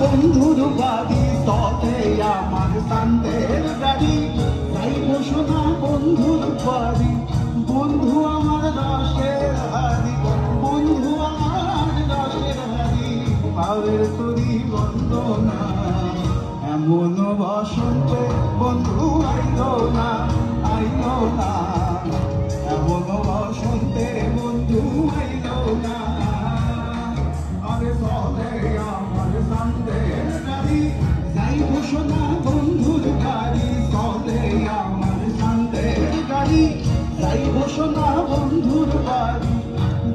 বন্ধু বাড়ি, তবে আমার কান্দের গাড়ি তাই ঘোষণা, বন্ধুর বাড়ি। বন্ধু আমার রসের হারি বন্ধু আমার রসের হারি পাওয়ের তরি বন্দনা, এমন বসন্তে বন্ধু আইলো না। যাই ঘোষণা বন্ধুর বাড়ি।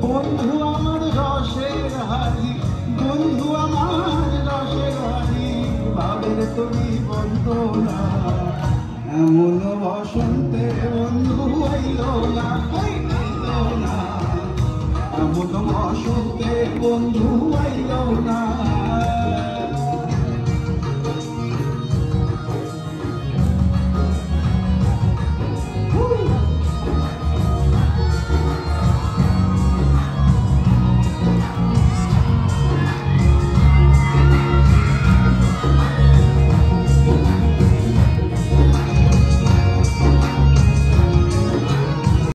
বন্ধু আমার রসের হারি বন্ধু আমার রসের হারি ভাবের তুমি বন্ধু না, এমন বসন্তে বন্ধু আইল না এমন বসন্তে বন্ধু আইল না।